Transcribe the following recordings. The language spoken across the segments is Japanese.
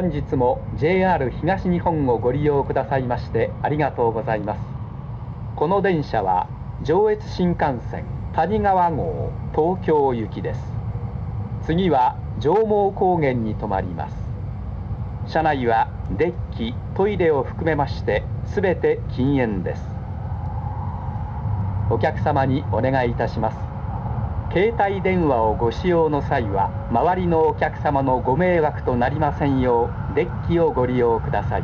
本日も JR 東日本をご利用くださいましてありがとうございます。この電車は上越新幹線谷川号東京行きです。次は上毛高原に停まります。車内はデッキトイレを含めまして全て禁煙です。お客様にお願いいたします。携帯電話をご使用の際は周りのお客様のご迷惑となりませんようデッキをご利用ください。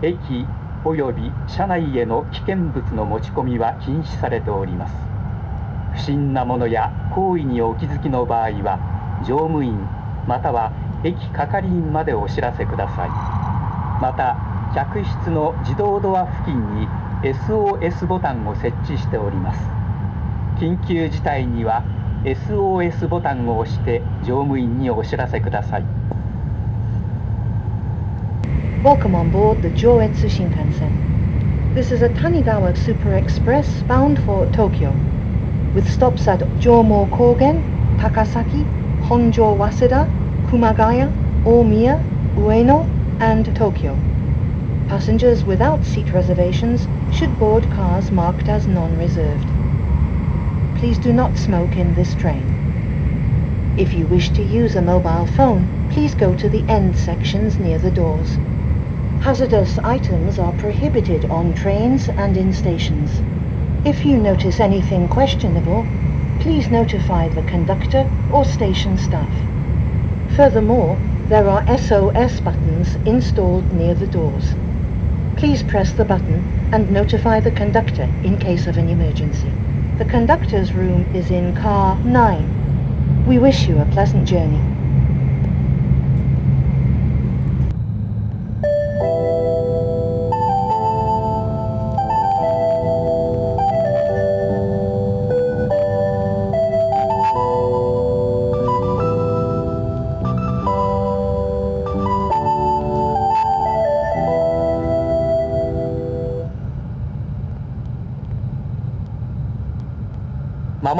駅及び車内への危険物の持ち込みは禁止されております。不審なものや行為にお気づきの場合は乗務員または駅係員までお知らせください。また客室の自動ドア付近に SOS ボタンを設置しております。緊急事態には SOS ボタンを押して乗務員にお知らせください Welcome on board the Joetsu Shinkansen. This is a Tanigawa Super Express bound for Tokyo, with stops at Jomo Kogen, Takasaki, Honjo Waseda, Kumagaya, Omiya, Ueno, and Tokyo. Passengers without seat reservations should board cars marked as non-reserved. Please do not smoke in this train. If you wish to use a mobile phone, please go to the end sections near the doors. Hazardous items are prohibited on trains and in stations. If you notice anything questionable, please notify the conductor or station staff. Furthermore, there are SOS buttons installed near the doors. Please press the button and notify the conductor in case of an emergency. The conductor's room is in car 9. We wish you a pleasant journey.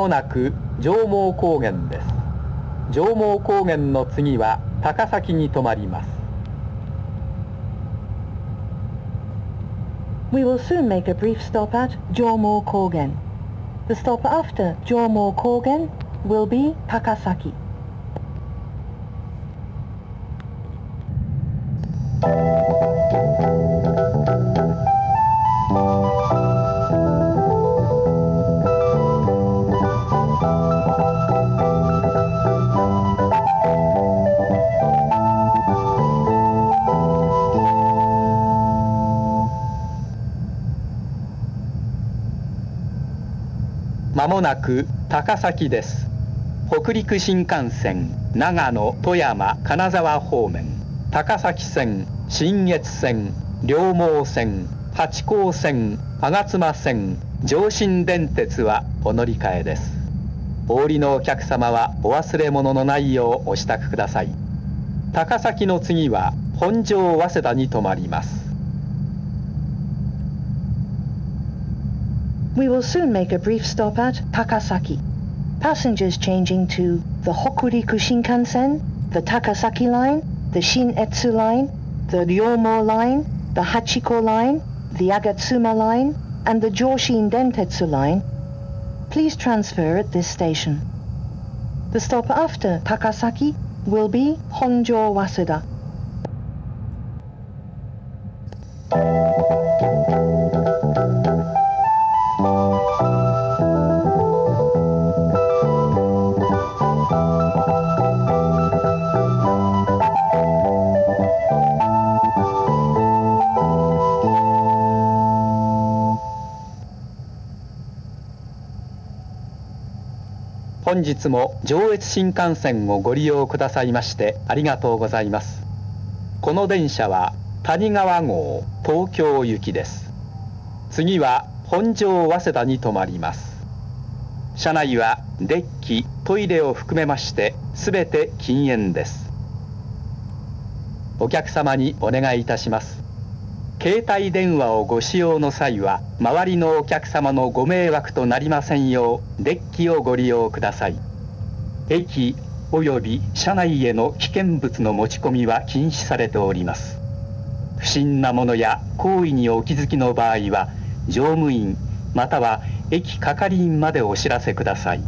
もなく上毛高原です上毛高原の次は高崎に停まります We will soon make a brief stop at Jomo Kogen. The stop after Jomo Kogen will be Takasaki. まもなく高崎です。北陸新幹線長野富山金沢方面。高崎線信越線両毛線八甲線吾妻線上信電鉄はお乗り換えです。お降りのお客様はお忘れ物のないようお支度ください。高崎の次は本庄早稲田に停まります。We will soon make a brief stop at Takasaki. Passengers changing to the Hokuriku Shinkansen, the Takasaki line, the Shin-Etsu line, the Ryomo line, the Hachiko line, the Agatsuma line, and the Joshin Dentetsu line, please transfer at this station. The stop after Takasaki will be Honjo Waseda. 本日も上越新幹線をご利用くださいましてありがとうございます。この電車は谷川号東京行きです。次は本庄早稲田に停まります。車内はデッキトイレを含めまして全て禁煙です。お客様にお願いいたします。携帯電話をご使用の際は周りのお客様のご迷惑となりませんようデッキをご利用ください。駅及び車内への危険物の持ち込みは禁止されております。不審なものや行為にお気づきの場合は乗務員または駅係員までお知らせください。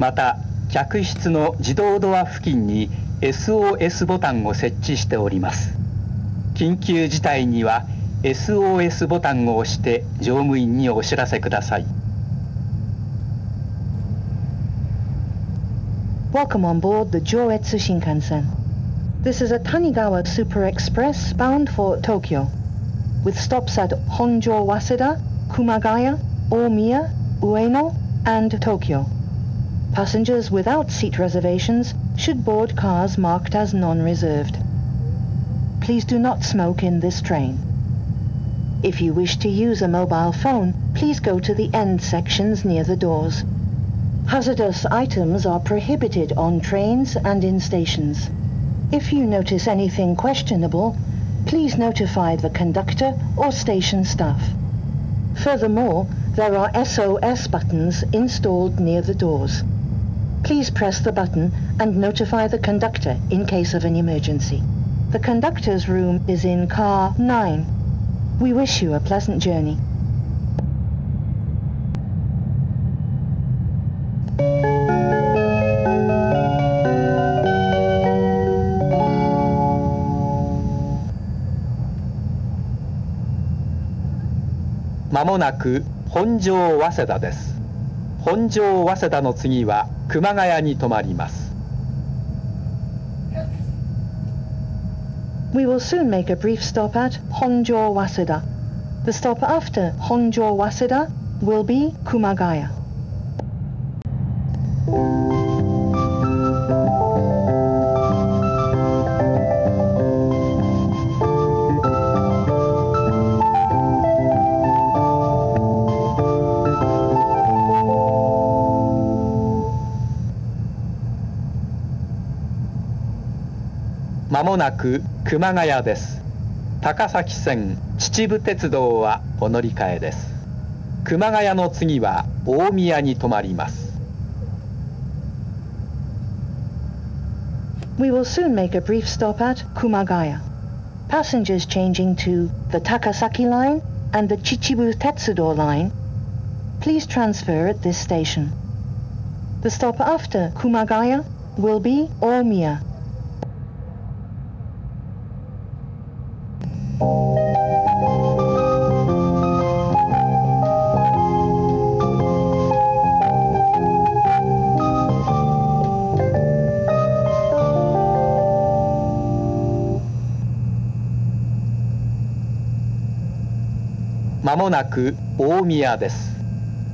また客室の自動ドア付近に SOS ボタンを設置しております。緊急事態には SOS ボタンを押して乗務員にお知らせください Welcome on board the Joetsu Shinkansen. This is a Tanigawa Super Express bound for Tokyo, with stops at Honjo Waseda, Kumagaya, Omiya, Ueno, and Tokyo. Passengers without seat reservations should board cars marked as non-reserved. Please do not smoke in this train. If you wish to use a mobile phone, please go to the end sections near the doors. Hazardous items are prohibited on trains and in stations. If you notice anything questionable, please notify the conductor or station staff. Furthermore, there are SOS buttons installed near the doors. Please press the button and notify the conductor in case of an emergency. The conductor's room is in car 9. We wish you a pleasant journey. まもなく本庄早稲田です本庄早稲田の次は熊谷に停まります We will soon make a brief stop at Honjo Waseda. The stop after Honjo Waseda will be Kumagaya. もなく熊谷です高崎線秩父鉄道はお乗り換えです熊谷の次は大宮に停まります We will soon make a brief stop at Kumagaya. Passengers changing to the Takasaki line and the Chichibu Tetsudo line, please transfer at this station. The stop after Kumagaya will be Omiya. もなく大宮です。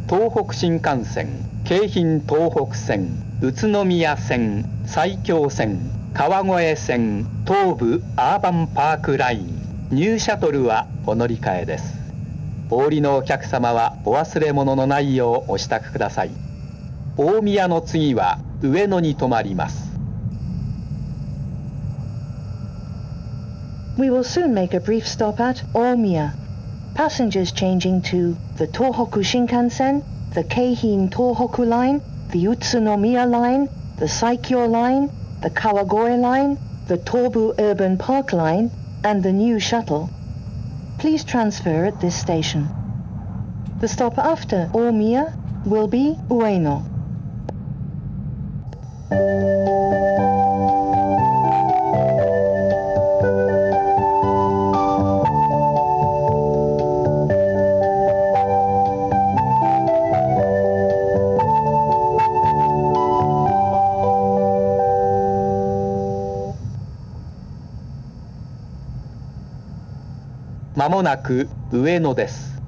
東北新幹線京浜東北線宇都宮線埼京線川越線東武アーバンパークラインニューシャトルはお乗り換えです。お降りのお客様はお忘れ物のないようお支度ください。大宮の次は上野に停まります。We will soon make a brief stop at Omia. Passengers changing to the Tohoku Shinkansen, the Keihin Tohoku line, the Utsunomiya line, the Saikyo line, the Kawagoe line, the Tobu Urban Park line, and the new shuttle. Please transfer at this station. The stop after Omiya will be Ueno. まもなく上野です。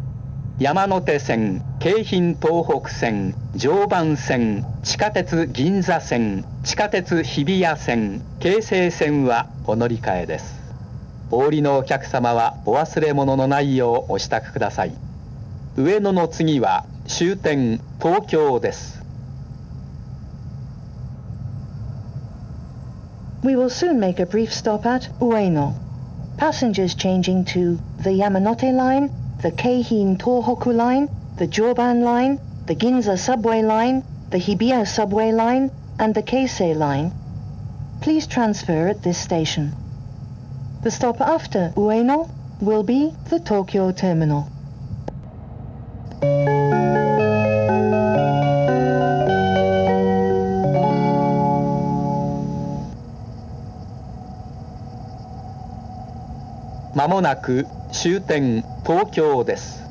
山手線京浜東北線常磐線地下鉄銀座線地下鉄日比谷線京成線はお乗り換えです。お降りのお客様はお忘れ物のないようお支度ください。上野の次は終点東京です。We will soon make a brief stop at Ueno. Passengers changing to the Yamanote line, the Keihin Tohoku line, the Joban line, the Ginza subway line, the Hibiya subway line, and the Keisei line, please transfer at this station. The stop after Ueno will be the Tokyo terminal. まもなく終点東京です。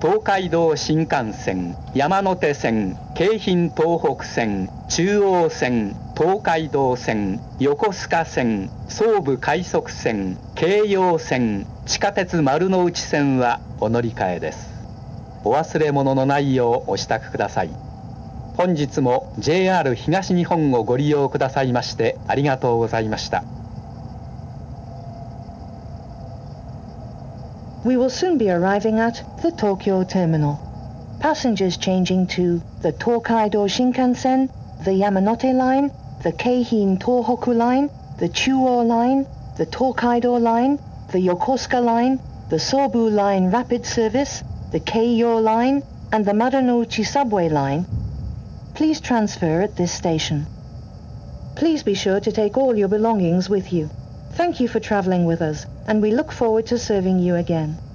東海道新幹線山手線京浜東北線中央線東海道線横須賀線総武快速線京葉線地下鉄丸の内線はお乗り換えです。お忘れ物のないようお支度ください。本日も JR 東日本をご利用くださいましてありがとうございました。We will soon be arriving at the Tokyo terminal. Passengers changing to the Tokaido Shinkansen, the Yamanote line, the Keihin Tohoku line, the Chuo line, the Tokaido line, the Yokosuka line, the Sobu line rapid service, the Keio line, and the Madanouchi subway line. Please transfer at this station. Please be sure to take all your belongings with you. Thank you for traveling with us, and we look forward to serving you again.